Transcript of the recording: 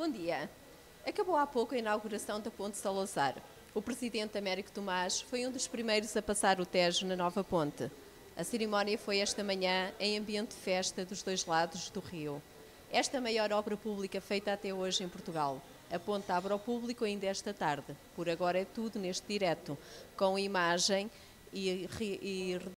Bom dia. Acabou há pouco a inauguração da Ponte Salazar. O presidente Américo Tomás foi um dos primeiros a passar o Tejo na nova ponte. A cerimónia foi esta manhã em ambiente de festa dos dois lados do rio. Esta é a maior obra pública feita até hoje em Portugal. A ponte abre ao público ainda esta tarde. Por agora é tudo neste direto, com imagem e, e